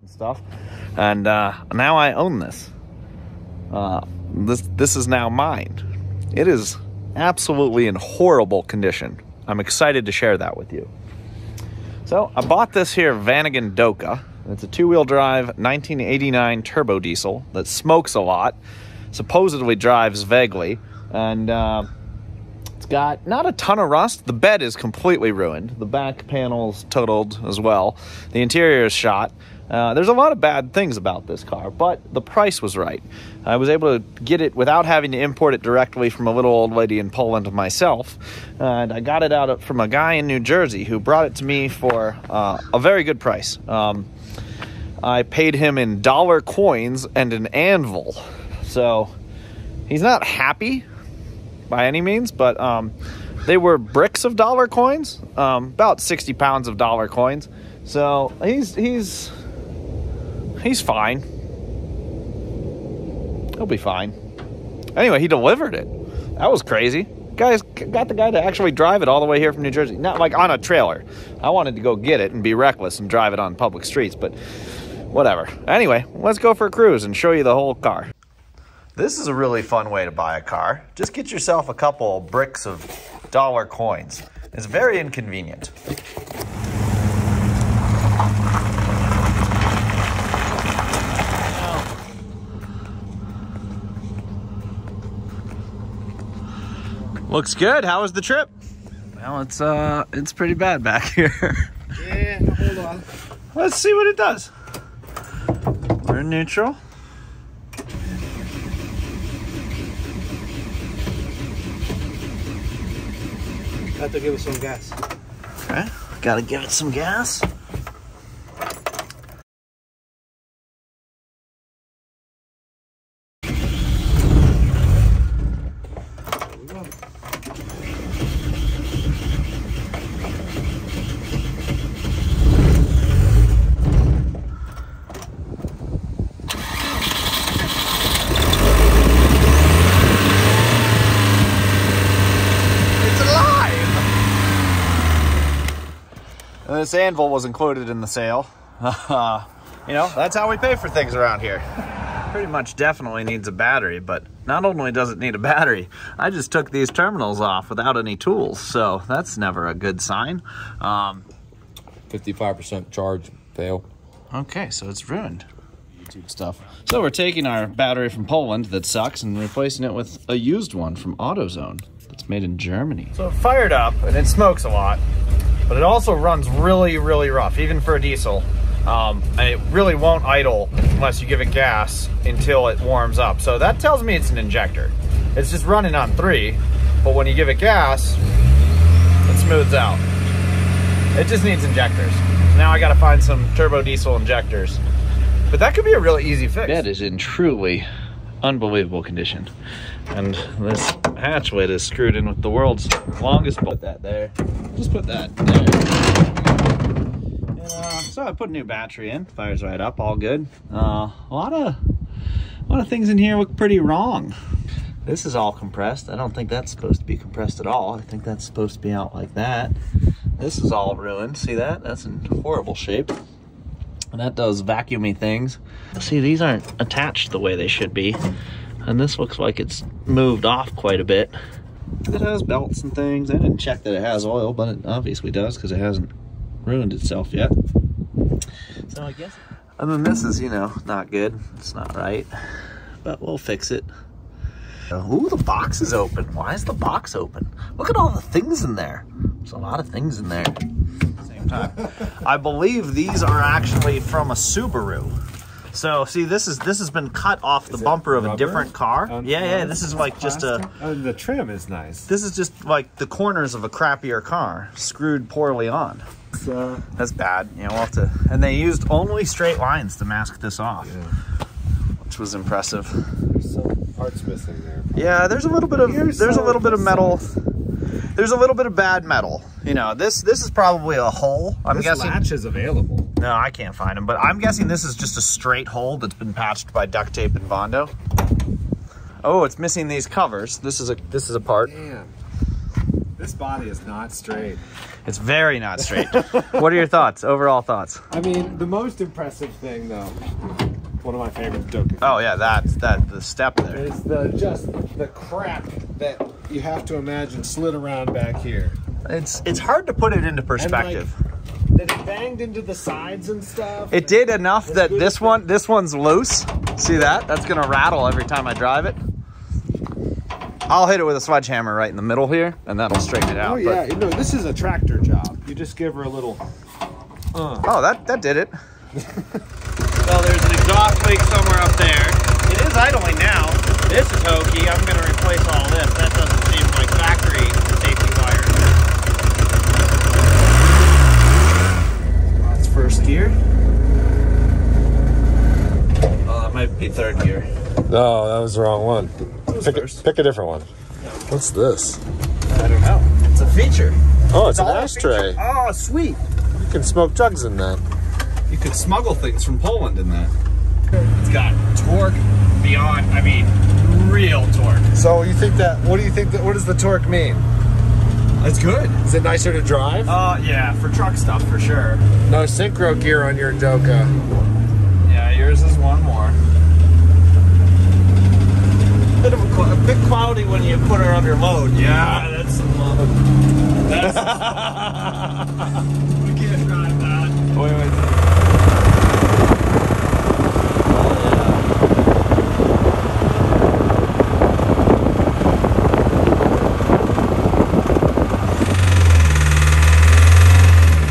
and stuff. And uh, now I own this. Uh, this this is now mine. It is absolutely in horrible condition. I'm excited to share that with you. So I bought this here Vanagon Doka. It's a two-wheel drive 1989 turbo diesel that smokes a lot, supposedly drives vaguely, and uh, it's got not a ton of rust. The bed is completely ruined. The back panel's totaled as well. The interior is shot. Uh, there's a lot of bad things about this car, but the price was right. I was able to get it without having to import it directly from a little old lady in Poland myself. And I got it out from a guy in New Jersey who brought it to me for uh, a very good price. Um, I paid him in dollar coins and an anvil. So he's not happy by any means, but um, they were bricks of dollar coins, um, about 60 pounds of dollar coins. So he's he's he's fine. He'll be fine. Anyway, he delivered it. That was crazy. Guys got the guy to actually drive it all the way here from New Jersey. Not like on a trailer. I wanted to go get it and be reckless and drive it on public streets, but whatever. Anyway, let's go for a cruise and show you the whole car. This is a really fun way to buy a car. Just get yourself a couple bricks of dollar coins. It's very inconvenient. Looks good. How was the trip? Well, it's uh, it's pretty bad back here. Yeah, hold on. Let's see what it does. We're in neutral. Have to give it some gas. Okay, gotta give it some gas. It's alive! And this anvil was included in the sale. you know, that's how we pay for things around here. Pretty much definitely needs a battery, but not only does it need a battery, I just took these terminals off without any tools, so that's never a good sign. Um, 55% charge fail. Okay, so it's ruined. YouTube stuff. So we're taking our battery from Poland that sucks and replacing it with a used one from AutoZone that's made in Germany. So it fired up and it smokes a lot, but it also runs really, really rough, even for a diesel. Um, and it really won't idle unless you give it gas until it warms up. So that tells me it's an injector. It's just running on three, but when you give it gas, it smooths out. It just needs injectors. Now I gotta find some turbo diesel injectors. But that could be a really easy fix. That is in truly unbelievable condition. And this hatch lid is screwed in with the world's longest bolt. Put that there. Just put that there. Uh, so I put a new battery in. Fires right up, all good. Uh, a lot of a lot of things in here look pretty wrong. This is all compressed. I don't think that's supposed to be compressed at all. I think that's supposed to be out like that. This is all ruined. See that? That's in horrible shape. And that does vacuumy things. See, these aren't attached the way they should be. And this looks like it's moved off quite a bit. It has belts and things. I didn't check that it has oil, but it obviously does because it hasn't ruined itself yet. So I guess. And then this is, you know, not good. It's not right. But we'll fix it. Ooh, the box is open. Why is the box open? Look at all the things in there. There's a lot of things in there. Same time. I believe these are actually from a Subaru. So see, this is this has been cut off the Is bumper of a different car. on- yeah, yeah. This is like just a. Oh, the trim is nice. This is just like the corners of a crappier car screwed poorly on. So, That's bad. You know, we'll have to. And they used only straight lines to mask this off, yeah. which was impressive. There's some parts missing there. Yeah, there's a little bit of Here's there's a little bit of metal. There's a little bit of bad metal. You know, this this is probably a hole. I'm this guessing. latch is available. No, I can't find them, but I'm guessing this is just a straight hole that's been patched by duct tape and Bondo. Oh, it's missing these covers. This is a this is a part. Damn. This body is not straight. It's very not straight. what are your thoughts? Overall thoughts? I mean, the most impressive thing, though, one of my favorite Doka Oh yeah, that's that the step there. is the just the crap that you have to imagine slid around back here. It's it's hard to put it into perspective. Like, it banged into the sides and stuff. It did enough that good this thing. one this one's loose. See that? That's gonna rattle every time I drive it. I'll hit it with a sledgehammer right in the middle here, and that'll straighten it out. Oh but- yeah, no, this is a tractor job. You just give her a little. Uh. oh, that that did it. well, there's an exhaust leak somewhere up there. It is idling now. This is hokey. I'm gonna replace all this. That doesn't seem like factory safety wires. That's first gear. Oh, uh, that might be third gear. No, that was the wrong one. Pick a, pick a different one. What's this? I don't know. It's a feature. Oh, it's an all ashtray. Oh, sweet. You can smoke jugs in that. You could smuggle things from Poland in that. It's got torque beyond, I mean, real torque. So you think that? What do you think? That, what does the torque mean? It's good. Is it nicer to drive? Uh, yeah, for truck stuff for sure. no synchro gear on your Doka. Yeah, yours is one more. Bit of a, cl- a bit cloudy when you put her under load. Yeah, that's some. Uh, that's. we can't drive that. Wait, wait.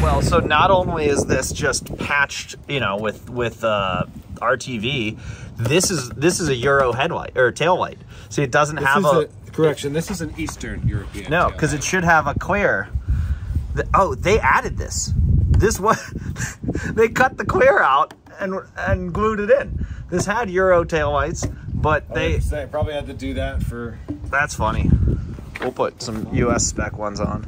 Well, so not only is this just patched, you know, with with uh, RTV, this is this is a Euro headlight or tail light. See, it doesn't This have is a, a, correction. This is an Eastern European. no, because it should have a clear. The- oh, they added this. This was they cut the clear out and and glued it in. This had Euro tail lights, but they say probably had to do that for. that's funny. We'll put some US spec ones on.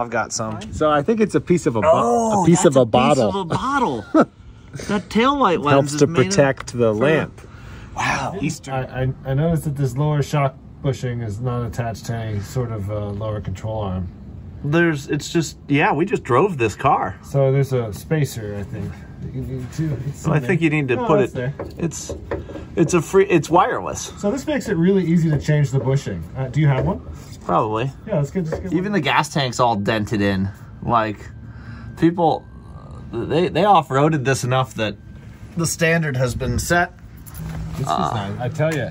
I've got some. So I think it's a piece of a, bo- Oh, a piece of that's a bottle. Piece of a bottle. that tail light lens Helps is to made protect the lamp. Wow, Eastern. I, I, I noticed that this lower shock bushing is not attached to any sort of uh, lower control arm. There's, it's just, yeah, we just drove this car. So there's a spacer, I think. that you need to- it's So I think you need to No, put it. there. It's, it's a free. It's wireless, So this makes it really easy to change the bushing. Uh, do you have one? Probably. Yeah, let's get just get Even the gas tank's all dented in. Like, people, they they off roaded this enough that the standard has been set. This is nice. I tell you,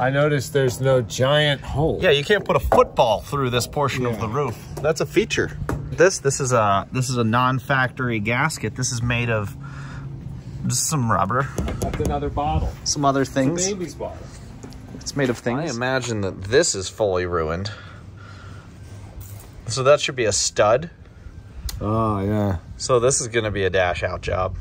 I noticed there's no giant hole. Yeah, you can't put a football through this portion of the roof. That's a feature. This this is a this is a non-factory gasket. This is made of just some rubber, That's another bottle. some other things. Baby's bottle. It's made of things. I imagine that this is fully ruined. So that should be a stud. Oh yeah. So this is going to be a dash out job.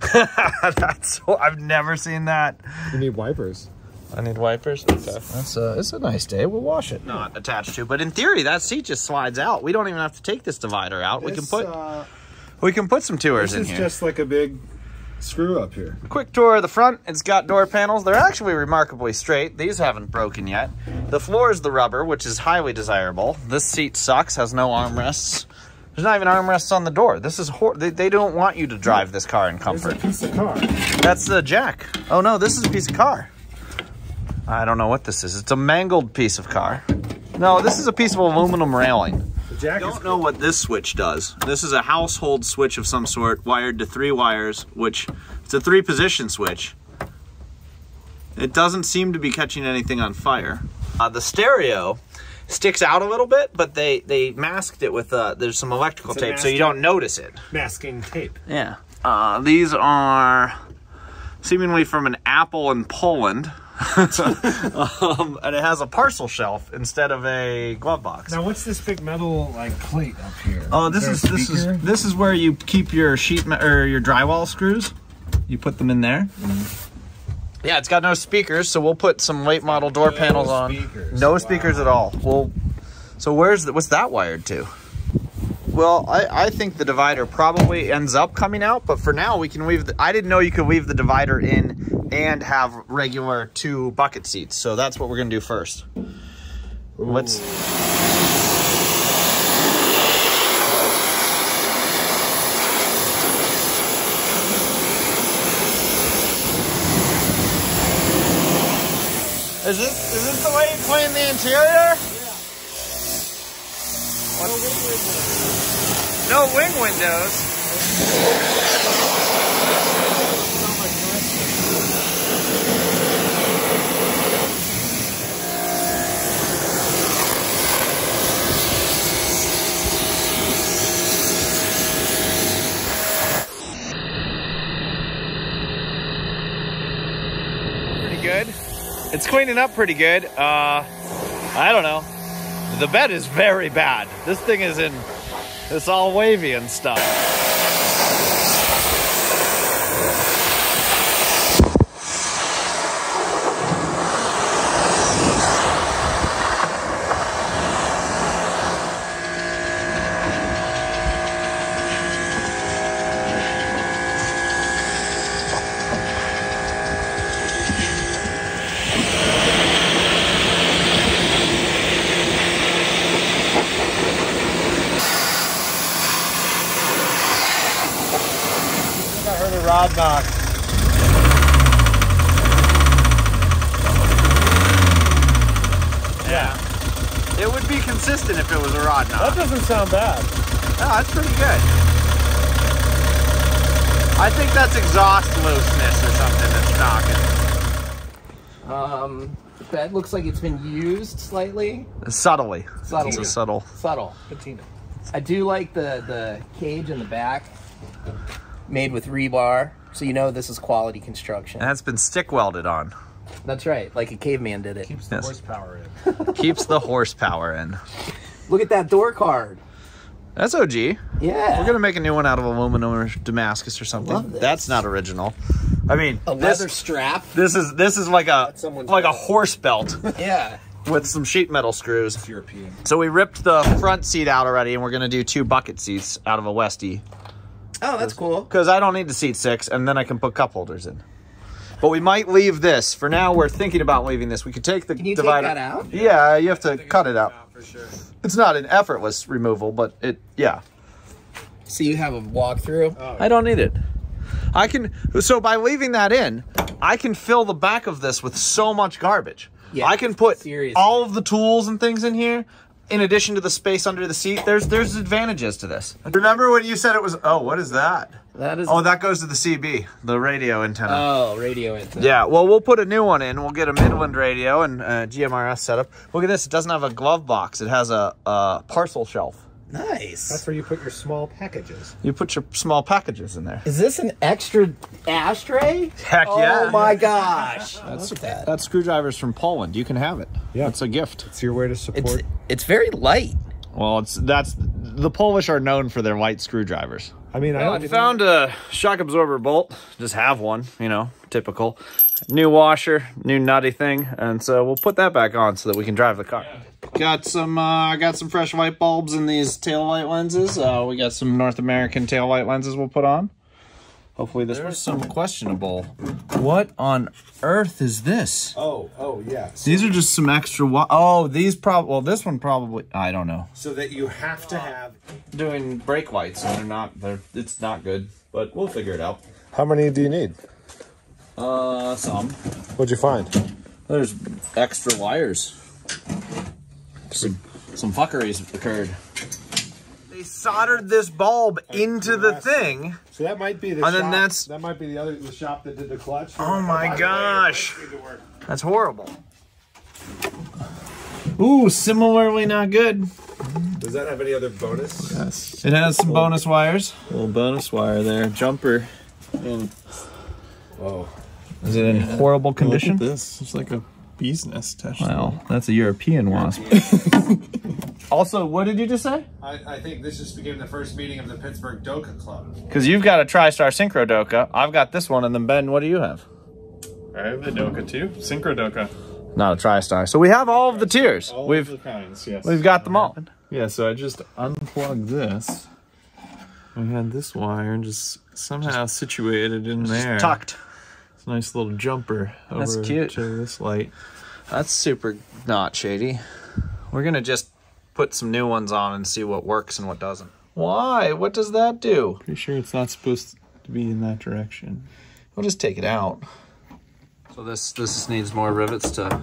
That's I've never seen that. You need wipers. I need wipers. Okay. That's a it's a nice day. We'll wash it. Not attached to, but in theory that seat just slides out. We don't even have to take this divider out. we can put uh, we can put some tours in. here. this is just like a big screw up here. Quick tour of the front. It's got door panels. They're actually remarkably straight. These haven't broken yet. The floor is the rubber, which is highly desirable. This seat sucks, has no armrests. There's not even armrests on the door. This is hor- they, they don't want you to drive this car in It's comfort. a piece of car. That's the jack. Oh no, this is a piece of car. I don't know what this is. It's a mangled piece of car. No, this is a piece of aluminum railing. The jack I don't know what this switch does. This is a household switch of some sort, wired to three wires, which it's a three position switch. It doesn't seem to be catching anything on fire. Uh, the stereo sticks out a little bit, but they they masked it with uh, there's some electrical tape, so you don't notice it. masking tape. Yeah. Uh, these are seemingly from an Apple in Poland. um, and it has a parcel shelf instead of a glove box. Now what's this big metal like plate up here? Oh, this is, a this is this is where you keep your sheet or your drywall screws. You put them in there. Yeah, it's got no speakers, so we'll put some late model door no panels on. speakers. No speakers at all. Well, so where's the, what's that wired to? Well, I, I think the divider probably ends up coming out, but for now we can weave the, I didn't know you could weave the divider in and have regular two bucket seats. So that's what we're gonna do first. Ooh. Let's. Is this, is this the way you clean the interior? Yeah. What? No wing windows. Pretty good. It's cleaning up pretty good. Uh, I don't know. The bed is very bad. This thing is in, it's all wavy and stuff. I heard a rod knock. Yeah. It would be consistent if it was a rod knob. That doesn't sound bad. No, that's pretty good. I think that's exhaust looseness or something that's knocking. Um, the bed looks like it's been used slightly. Subtly. Subtly. It's a subtle. Subtle. I do like the, the cage in the back, made with rebar, so you know this is quality construction. And it's been stick welded on. That's right, like a caveman did it. Keeps the yes. Horsepower in. Keeps the horsepower in. Look at that door card. That's OG. Yeah. We're gonna make a new one out of aluminum or Damascus or something. love this. That's not original. I mean, a this, leather strap. this is this is like a someone's like a horse belt Yeah. with some sheet metal screws. European. So we ripped the front seat out already, and we're gonna do two bucket seats out of a Westie Oh, that's cool. because I don't need the seat six, and then I can put cup holders in. But we might leave this for now. We're thinking about leaving this. We could take the Can you take divider. that out? Yeah, you have to cut it out. For sure. It's not an effortless removal, but it yeah. So you have a walkthrough. I don't need it. I can so by leaving that in, I can fill the back of this with so much garbage. Yeah, I can put seriously. all of the tools and things in here in addition to the space under the seat. There's there's advantages to this. Remember when you said it was oh, what is that? That is. Oh, that goes to the CB, the radio antenna. Oh, radio antenna. yeah, well, we'll put a new one in. We'll get a Midland radio and uh, GMRS setup. Look at this. It doesn't have a glove box. It has a, a parcel shelf. Nice. That's where you put your small packages. You put your small packages in there. Is this an extra ashtray? Heck Oh my gosh. Look at that. That screwdriver's from Poland. You can have it. Yeah. It's a gift. It's your way to support. It's support. it's very light. Well, it's that's the Polish are known for their white screwdrivers. I mean, I I don't. found a shock absorber bolt. Just have one, you know, typical. New washer, new nutty thing, and so we'll put that back on so that we can drive the car. Got some, uh, got some fresh white bulbs in these tail light lenses. Uh, we got some North American tail light lenses we'll put on. Hopefully this was some questionable. What on earth is this? Oh, oh, yeah. So, These are just some extra. Oh, these probably. Well, this one probably. I don't know. so that you have to have. Doing brake lights, and they're not. They're. It's not good, but we'll figure it out. How many do you need? Uh, some. What'd you find? There's extra wires. Some some fuckeries occurred. They soldered this bulb into the thing. So that might be the. And then shop- that's- that might be the other the shop that did the clutch. Oh, oh my By the way, it gosh. might need to work. That's horrible. Ooh, similarly not good. Does that have any other bonus? Yes. It has some bonus wires. A little bonus wire there. Jumper. And Whoa. is it in horrible condition? this. It's like a bee's nest. Actually. Wow, that's a European wasp. also, what did you just say? I, I think this just became the first meeting of the Pittsburgh Doka Club. Because you've got a TriStar Syncro Doka. I've got this one, and then Ben, what do you have? I have the Doka too. Syncro Doka. Not a TriStar. So we have all of the tiers. All we've of the kinds. Yes. we've got them all. Yeah. So I just unplugged this. We had this wire and just somehow situated in there. Tucked. It's a nice little jumper over That's cute. to this light. That's super not shady. We're gonna just put some new ones on and see what works and what doesn't. Why? What does that do? Pretty sure it's not supposed to be in that direction. We'll just take it out. So this this needs more rivets to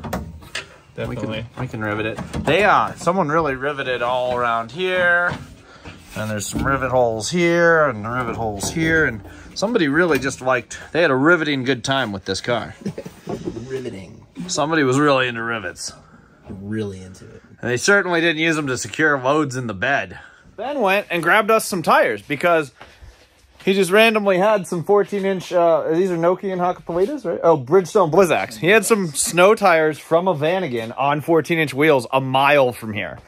Definitely. We can we can rivet it. They, uh, someone really riveted all around here. And there's some rivet holes here and rivet holes here. And somebody really just liked, they had a riveting good time with this car. Riveting. Somebody was really into rivets. Really into it. And they certainly didn't use them to secure loads in the bed. Ben went and grabbed us some tires because he just randomly had some 14 inch, uh, these are Nokian Hakkapeliitas, right? Oh, Bridgestone Blizzaks. He had some snow tires from a Vanagon on 14 inch wheels a mile from here.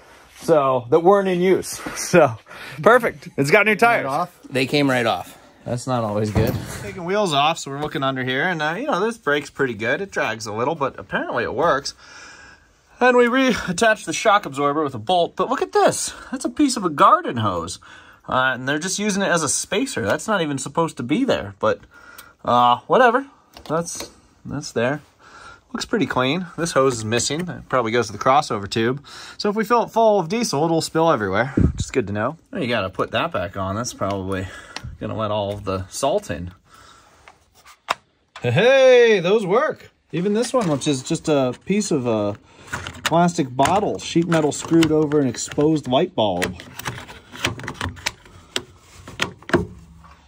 So, that weren't in use. So, perfect. It's got new tires. off. They came right off. That's not always good. Taking wheels off, so we're looking under here, and uh, you know, this brake's pretty good. It drags a little, but apparently it works. And we reattach the shock absorber with a bolt, but look at this. That's a piece of a garden hose. Uh, and they're just using it as a spacer. That's not even supposed to be there, but uh, whatever. That's that's there. Looks pretty clean. This hose is missing. It probably goes to the crossover tube. So if we fill it full of diesel, it'll spill everywhere, is good to know. Well, you gotta put that back on. That's probably gonna let all of the salt in. Hey, those work. Even this one, which is just a piece of a plastic bottle, sheet metal screwed over an exposed light bulb.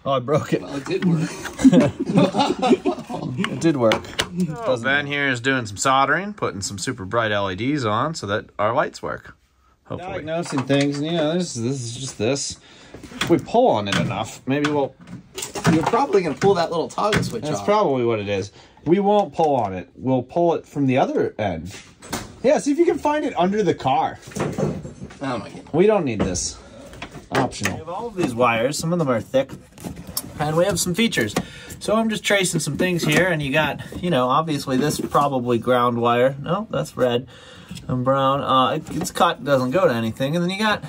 Oh, I broke it. Well, it did work. It did work. Oh, ben here is doing some soldering, putting some super bright LEDs on so that our lights work. Hopefully. Diagnosing things, and you know, this, this is just this. If we pull on it enough, maybe we'll You're probably gonna pull that little toggle switch That's off. probably what it is. We won't pull on it. We'll pull it from the other end. Yeah, see if you can find it under the car. oh my god. We don't need this. Optional. We have all of these wires. Some of them are thick. And we have some features. So I'm just tracing some things here. And you got, you know, obviously this probably ground wire. No, that's red and brown. Uh, it gets cut, doesn't go to anything. And then you got,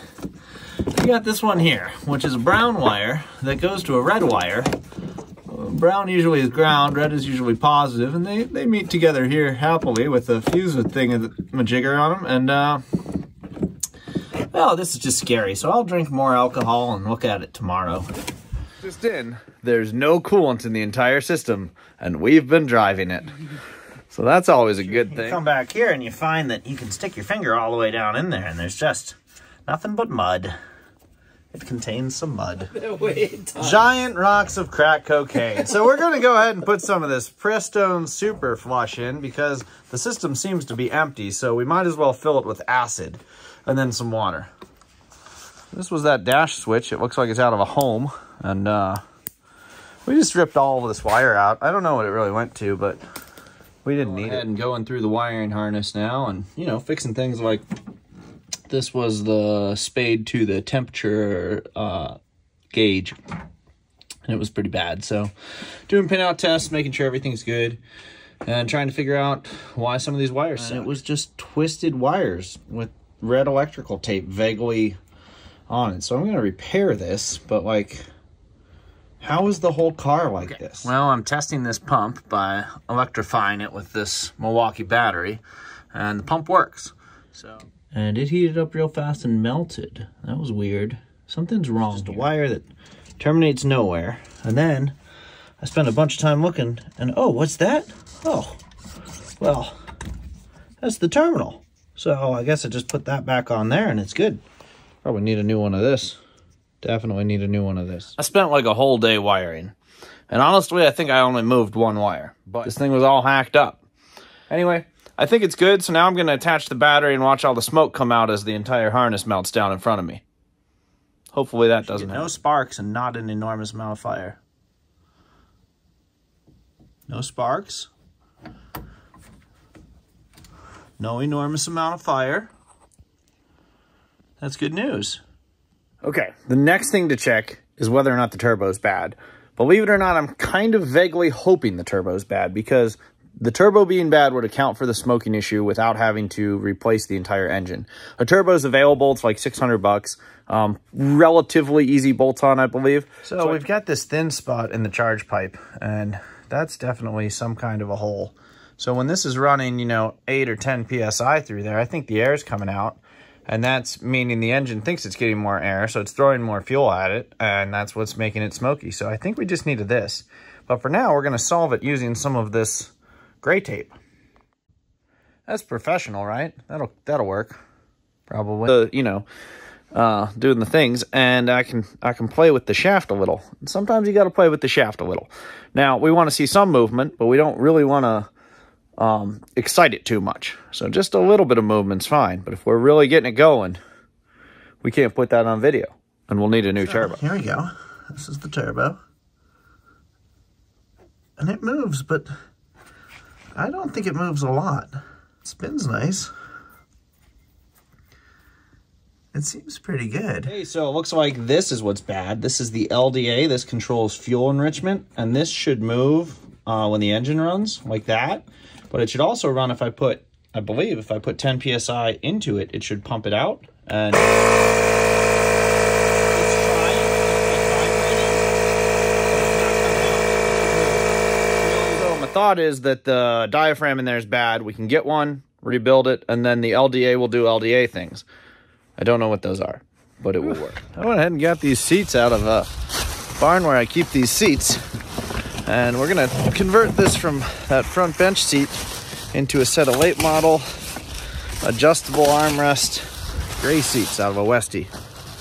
you got this one here, which is a brown wire that goes to a red wire. Brown usually is ground, red is usually positive, and they, they meet together here happily with a fuse thing of the majigger on them. And, uh, well, this is just scary, so I'll drink more alcohol and look at it tomorrow. Just in, there's no coolant in the entire system, and we've been driving it. So that's always a good thing. come back here and you find that you can stick your finger all the way down in there, and there's just nothing but mud. It contains some mud. Giant rocks of crack cocaine. so we're going to go ahead and put some of this Prestone Super Flush in because the system seems to be empty, so we might as well fill it with acid and then some water. This was that dash switch. It looks like it's out of a home, and uh, we just ripped all of this wire out. I don't know what it really went to, but we didn't need it. And going through the wiring harness now, and you know, fixing things like this was the spade to the temperature uh, gauge, and it was pretty bad. So, doing pinout tests, making sure everything's good, and trying to figure out why some of these wires. And it was just twisted wires with red electrical tape vaguely on it. So I'm going to repair this, but like, how is the whole car like this? Well, I'm testing this pump by electrifying it with this Milwaukee battery, and the pump works. So. And it heated up real fast and melted. That was weird. Something's wrong. Just a wire that terminates nowhere. And then I spent a bunch of time looking, and oh, what's that? Oh, well, that's the terminal. So I guess I just put that back on there and it's good. Probably need a new one of this. Definitely need a new one of this. I spent like a whole day wiring. And honestly, I think I only moved one wire. But this thing was all hacked up. Anyway, I think it's good. So now I'm going to attach the battery and watch all the smoke come out as the entire harness melts down in front of me. Hopefully that doesn't happen. No sparks and not an enormous amount of fire. No sparks. No enormous amount of fire. That's good news. Okay, the next thing to check is whether or not the turbo's bad. Believe it or not, I'm kind of vaguely hoping the turbo's bad because the turbo being bad would account for the smoking issue without having to replace the entire engine. A turbo is available. It's like 600 bucks. Um, relatively easy bolt-on, I believe. So, so we've got this thin spot in the charge pipe, and that's definitely some kind of a hole. So when this is running, you know, 8 or 10 PSI through there, I think the air is coming out. And that's meaning the engine thinks it's getting more air, so it's throwing more fuel at it, and that's what's making it smoky. So I think we just needed this. But for now, we're going to solve it using some of this gray tape. That's professional, right? That'll that'll work. Probably. Uh, you know, uh, doing the things, and I can I can play with the shaft a little. And sometimes you got to play with the shaft a little. Now we want to see some movement, but we don't really want to um, excite it too much. So just a little bit of movement's fine. But if we're really getting it going, we can't put that on video, and we'll need a new turbo. Here we go. This is the turbo. And it moves, but I don't think it moves a lot. It spins nice. It seems pretty good. Okay, so it looks like this is what's bad. This is the LDA. This controls fuel enrichment, and this should move uh, when the engine runs like that. But it should also run if I put, I believe, if I put 10 PSI into it, it should pump it out. And So my thought is that the diaphragm in there is bad. We can get one, rebuild it, and then the LDA will do LDA things. I don't know what those are, but it will work. I went ahead and got these seats out of a barn where I keep these seats. And we're gonna convert this from that front bench seat into a set of late model adjustable armrest gray seats out of a Westie.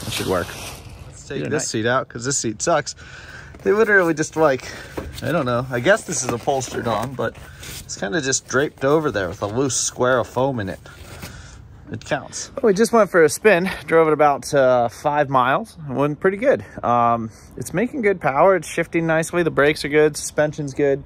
That should work. Let's take this seat out because this seat sucks. They literally just like, I don't know. I guess this is upholstered on, but it's kind of just draped over there with a loose square of foam in it it counts. Well, we just went for a spin, drove it about uh, five miles, and went pretty good. Um, it's making good power, it's shifting nicely, the brakes are good, suspension's good.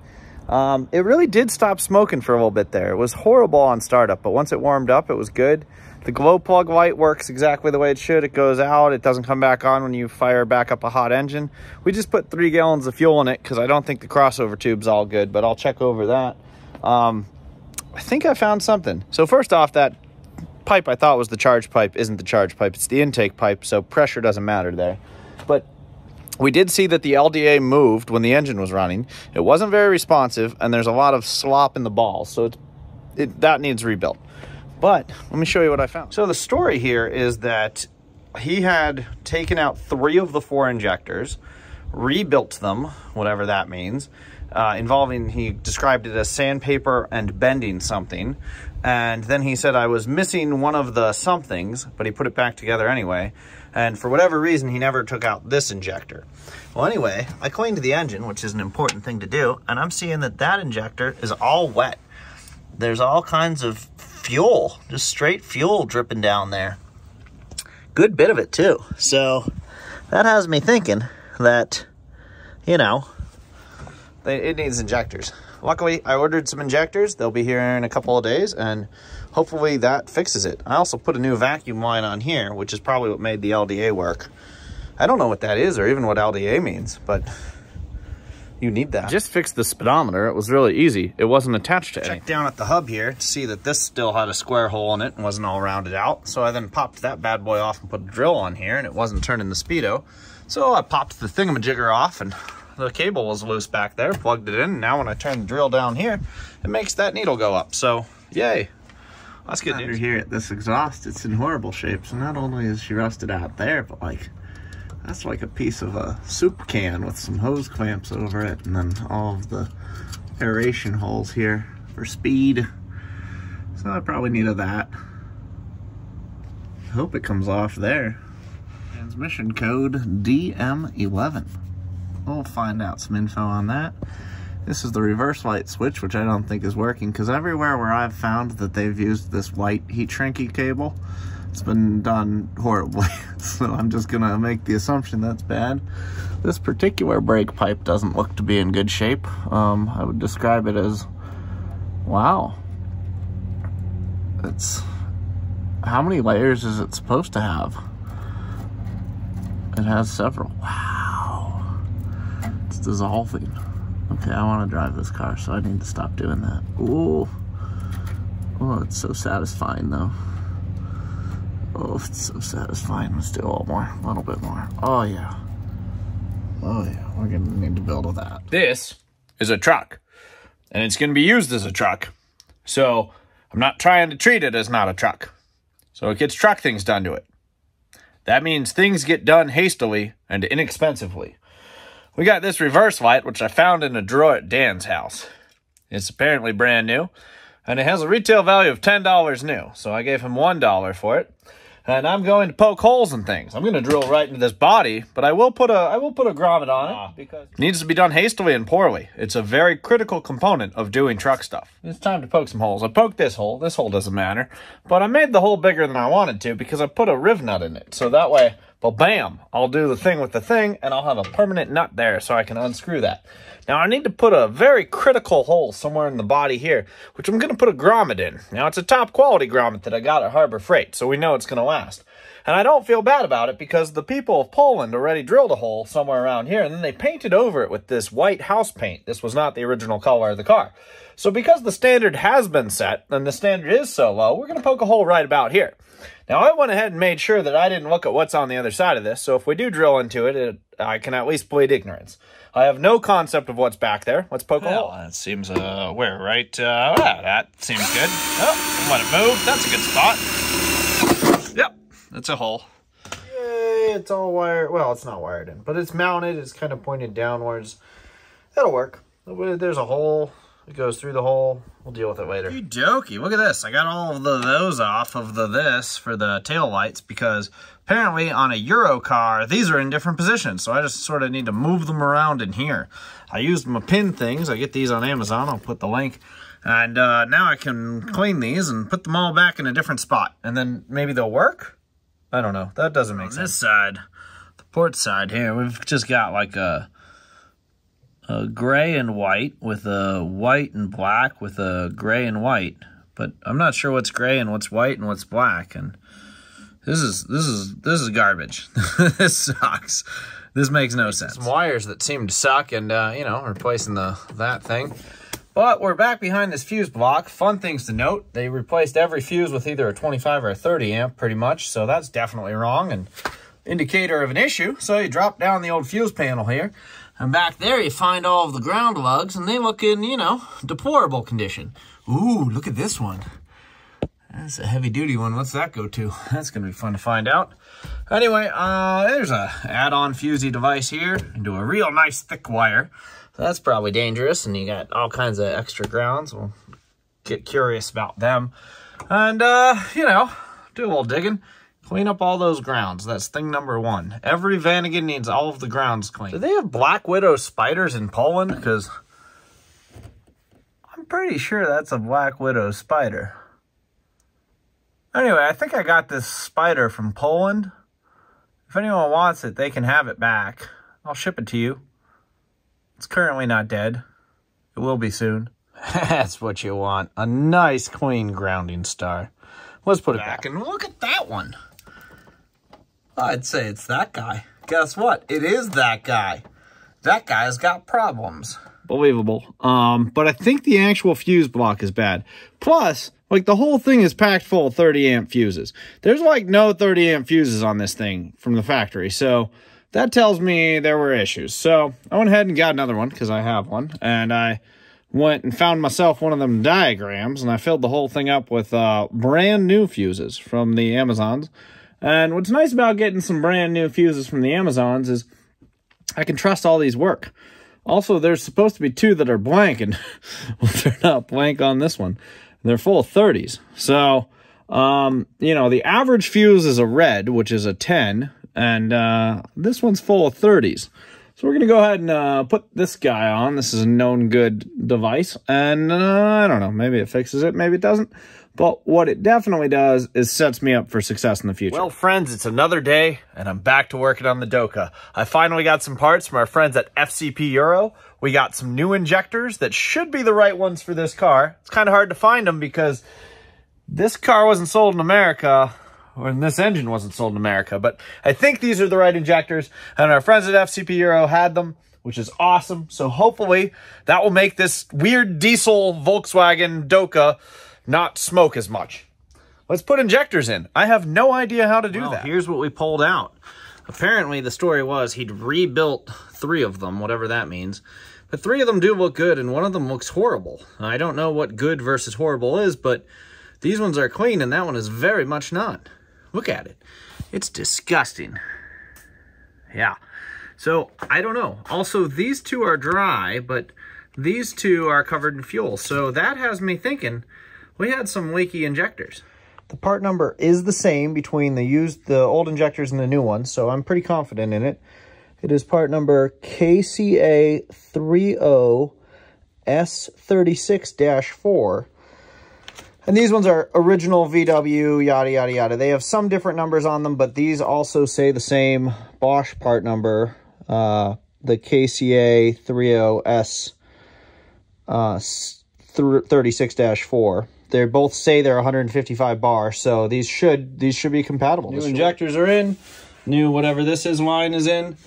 Um, it really did stop smoking for a little bit there. It was horrible on startup, but once it warmed up, it was good. The glow plug light works exactly the way it should. It goes out, it doesn't come back on when you fire back up a hot engine. We just put three gallons of fuel in it because I don't think the crossover tube's all good, but I'll check over that. Um, I think I found something. So first off, that pipe I thought was the charge pipe isn't the charge pipe, it's the intake pipe, so pressure doesn't matter there. But we did see that the LDA moved when the engine was running. It wasn't very responsive, and there's a lot of slop in the ball, so it, it, that needs rebuilt. But let me show you what I found. So the story here is that he had taken out three of the four injectors, rebuilt them, whatever that means, uh, involving, he described it as sandpaper and bending something. And then he said I was missing one of the somethings, but he put it back together anyway. And for whatever reason, he never took out this injector. Well, anyway, I cleaned the engine, which is an important thing to do, and I'm seeing that that injector is all wet. There's all kinds of fuel, just straight fuel dripping down there. Good bit of it, too. So that has me thinking that, you know, it needs injectors. Luckily, I ordered some injectors. They'll be here in a couple of days, and hopefully that fixes it. I also put a new vacuum line on here, which is probably what made the LDA work. I don't know what that is or even what LDA means, but you need that. Just fixed the speedometer. It was really easy. It wasn't attached to Check anything. down at the hub here to see that this still had a square hole in it and wasn't all rounded out. So I then popped that bad boy off and put a drill on here, and it wasn't turning the speedo. So I popped the thingamajigger off and the cable was loose back there, plugged it in. Now when I turn the drill down here, it makes that needle go up. So yay. That's good Under here at this exhaust, it's in horrible shape. So not only is she rusted out there, but like, that's like a piece of a soup can with some hose clamps over it. And then all of the aeration holes here for speed. So I probably needed that. I Hope it comes off there. Transmission code DM11 we'll find out some info on that. This is the reverse light switch, which I don't think is working, because everywhere where I've found that they've used this white heat shrinky cable, it's been done horribly. so I'm just gonna make the assumption that's bad. This particular brake pipe doesn't look to be in good shape. Um, I would describe it as, wow. It's, how many layers is it supposed to have? It has several. Wow It's dissolving. Okay, I want to drive this car, so I need to stop doing that. Ooh. Oh, it's so satisfying, though. Oh, it's so satisfying. Let's do a little more, a little bit more. Oh, yeah. Oh, yeah. We're going to need to build with that. This is a truck, and it's going to be used as a truck. So I'm not trying to treat it as not a truck. So it gets truck things done to it. That means things get done hastily and inexpensively. We got this reverse light, which I found in a drawer at Dan's house. It's apparently brand new. and it has a retail value of $10 new. So I gave him $1 for it. And I'm going to poke holes in things. I'm going to drill right into this body, but I will put a I will put a grommet on it ah. because it needs to be done hastily and poorly. It's a very critical component of doing truck stuff. It's time to poke some holes. I poked this hole. This hole doesn't matter, but I made the hole bigger than I wanted to because I put a riv nut in it. So that way, well, bam, I'll do the thing with the thing, and I'll have a permanent nut there so I can unscrew that. Now I need to put a very critical hole somewhere in the body here, which I'm going to put a grommet in. Now it's a top quality grommet that I got at Harbor Freight, so we know it's going to last. And I don't feel bad about it because the people of Poland already drilled a hole somewhere around here and then they painted over it with this white house paint. This was not the original color of the car. So because the standard has been set and the standard is so low, we're going to poke a hole right about here. Now I went ahead and made sure that I didn't look at what's on the other side of this, so if we do drill into it, it I can at least plead ignorance. I have no concept of what's back there. Let's poke a hole. That seems, uh, where, right? Uh, yeah, that seems good. Oh, let it move. That's a good spot. Yep, that's a hole. Yay, it's all wired. Well, it's not wired in, but it's mounted. It's kind of pointed downwards. That'll work. There's a hole. It goes through the hole. We'll deal with it later. You dokey, look at this. I got all of the those off of the this for the tail lights because apparently on a Euro car, these are in different positions. So I just sort of need to move them around in here. I used my pin things. I get these on Amazon. I'll put the link. And uh, now I can clean these and put them all back in a different spot. And then maybe they'll work? I don't know. That doesn't make on sense. this side, the port side here, we've just got like a a gray and white with a white and black with a gray and white. But I'm not sure what's gray and what's white and what's black. And this is this is this is garbage. this sucks. This makes no sense. Some wires that seem to suck, and uh, you know, replacing the that thing. But we're back behind this fuse block. Fun things to note: they replaced every fuse with either a 25 or a 30 amp, pretty much. So that's definitely wrong and indicator of an issue. So you drop down the old fuse panel here. And back there you find all of the ground lugs, and they look in, you know, deplorable condition. Ooh, look at this one. That's a heavy-duty one. What's that go to? That's going to be fun to find out. Anyway, uh, there's a add-on fusey device here into a real nice thick wire. So that's probably dangerous, and you got all kinds of extra grounds. We'll get curious about them. And, uh, you know, do a little digging. Clean up all those grounds. That's thing number one. Every Vanagon needs all of the grounds cleaned. Do they have Black Widow spiders in Poland? Because I'm pretty sure that's a Black Widow spider. Anyway, I think I got this spider from Poland. If anyone wants it, they can have it back. I'll ship it to you. It's currently not dead. It will be soon. That's what you want. A nice, clean grounding star. Let's put it back. back. And look at that one. I'd say it's that guy. Guess what? It is that guy. That guy's got problems. Believable. Um, but I think the actual fuse block is bad. Plus, like the whole thing is packed full of 30 amp fuses. There's like no 30 amp fuses on this thing from the factory. So that tells me there were issues. So I went ahead and got another one because I have one. And I went and found myself one of them diagrams and I filled the whole thing up with uh, brand new fuses from the Amazons. And what's nice about getting some brand new fuses from the Amazons is I can trust all these work. Also, there's supposed to be two that are blank, and well, they're not blank on this one. They're full of 30s. So, um, you know, the average fuse is a red, which is a 10, and uh, this one's full of 30s. So we're going to go ahead and uh, put this guy on. This is a known good device, and uh, I don't know, maybe it fixes it, maybe it doesn't. But what it definitely does is sets me up for success in the future. Well, friends, it's another day, and I'm back to working on the Doka. I finally got some parts from our friends at FCP Euro. We got some new injectors that should be the right ones for this car. It's kind of hard to find them because this car wasn't sold in America, or this engine wasn't sold in America. But I think these are the right injectors, and our friends at FCP Euro had them which is awesome. So hopefully that will make this weird diesel Volkswagen Doka not smoke as much. Let's put injectors in. I have no idea how to do well, that. Here's what we pulled out. Apparently, the story was he'd rebuilt three of them, whatever that means. But three of them do look good, and one of them looks horrible. I don't know what good versus horrible is, but these ones are clean, and that one is very much not. Look at it. It's disgusting. Yeah. So, I don't know. Also, these two are dry, but these two are covered in fuel. So that has me thinking we had some leaky injectors. The part number is the same between the used, the old injectors and the new ones, so I'm pretty confident in it. It is part number KCA30S36-4. And these ones are original VW, yada, yada, yada. They have some different numbers on them, but these also say the same Bosch part number, uh, the KCA 30S uh, 36-4. They both say they're 155 bar, so these should these should be compatible. New injectors are in. New whatever this is line is in.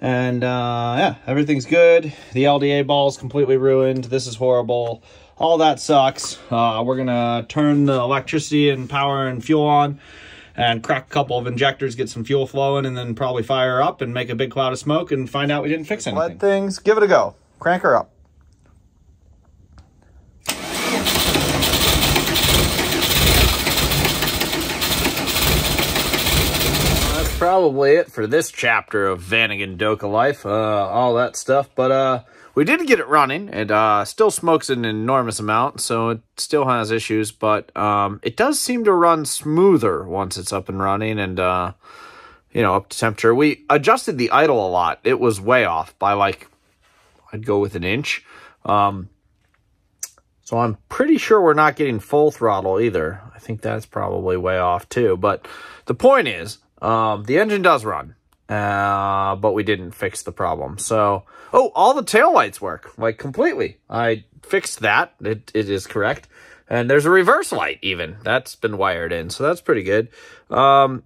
And uh, yeah, everything's good. The LDA ball is completely ruined. This is horrible. All that sucks. Uh, we're gonna turn the electricity and power and fuel on and crack a couple of injectors, get some fuel flowing, and then probably fire up and make a big cloud of smoke and find out we didn't fix anything. Let things, give it a go. Crank her up. that's probably it for this chapter of Vanagon Doka life, uh, all that stuff. But uh, we did get it running. It uh, still smokes an enormous amount, so it still has issues. But um, it does seem to run smoother once it's up and running and, uh, you know, up to temperature. We adjusted the idle a lot. It was way off by like, I'd go with an inch. Um, so I'm pretty sure we're not getting full throttle either. I think that's probably way off too. But the point is, um, the engine does run, uh, but we didn't fix the problem. So, oh, all the tail lights work, like completely. I fixed that. It, it is correct. And there's a reverse light even. That's been wired in, so that's pretty good. Um,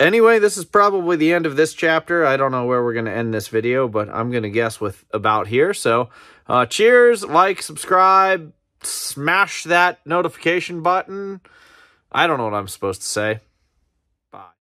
anyway, this is probably the end of this chapter. I don't know where we're going to end this video, but I'm going to guess with about here. So, uh, cheers, like, subscribe, smash that notification button. I don't know what I'm supposed to say.